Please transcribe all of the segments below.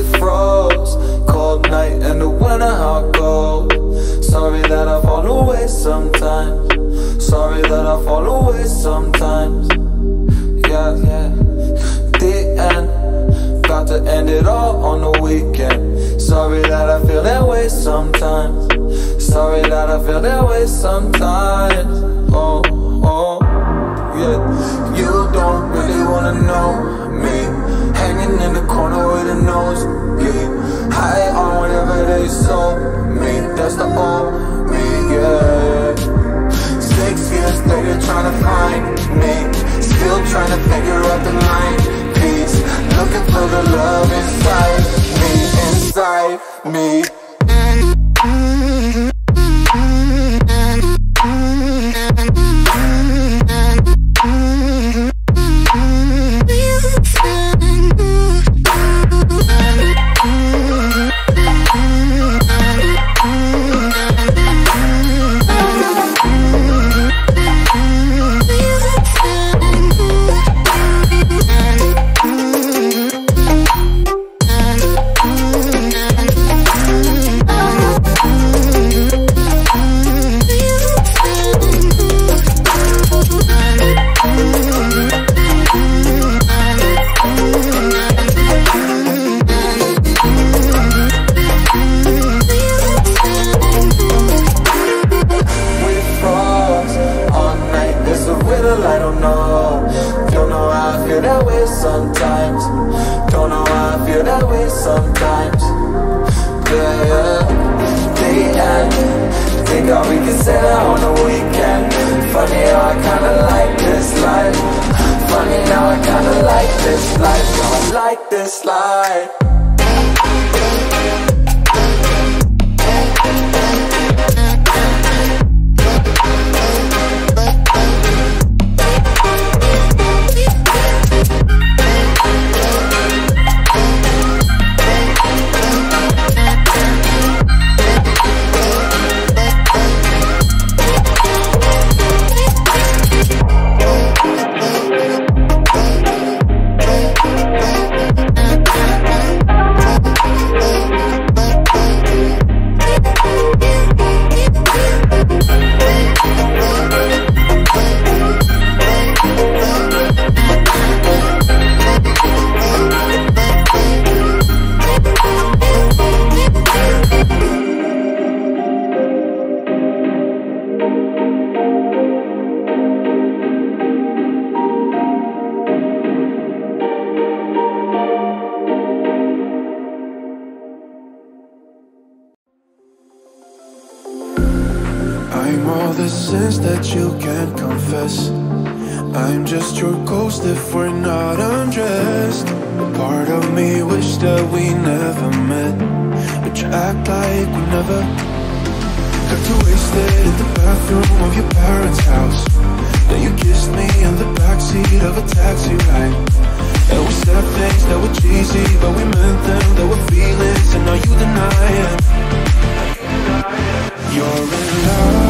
We froze, cold night in the winter, it goes. Sorry that I fall away sometimes. Sorry that I fall away sometimes. Yeah, yeah. The end. Got to end it all on the weekend. Sorry that I feel that way sometimes. Sorry that I feel that way sometimes. Oh, sometimes. Yeah, yeah. The end. Think how we can say that on the weekend. Funny how I kinda like this life. Funny how I kinda like this life. I like this life. Of me wish that we never met, but you act like we never. Got too wasted in the bathroom of your parents' house. Then you kissed me in the backseat of a taxi ride. And we said things that were cheesy, but we meant them. There were feelings, and now you deny it. You're in love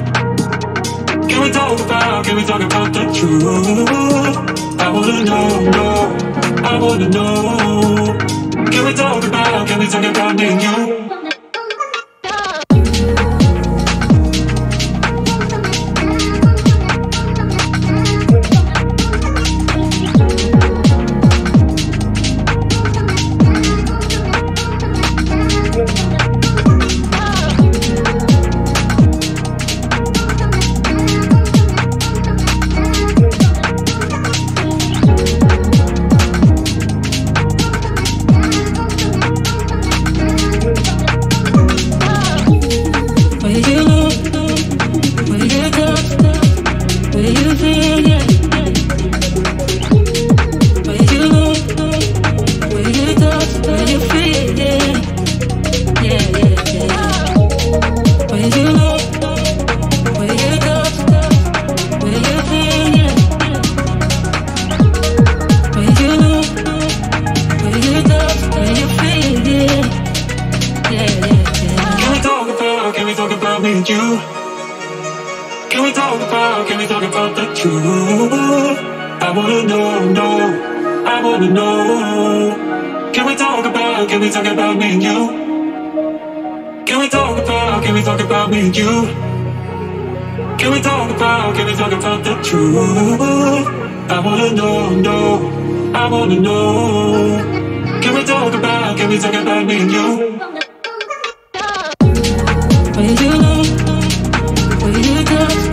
Can we talk about, can we talk about the truth? I wanna know, know, I wanna know. Can we talk about, can we talk about me and you? I wanna know. Can we talk about, can we talk about me and you? Can we talk about, can we talk about me and you? Can we talk about, can we talk about the truth? I wanna know, know, I wanna know. Can we talk about, can we talk about me and you? Where you look, where you touch,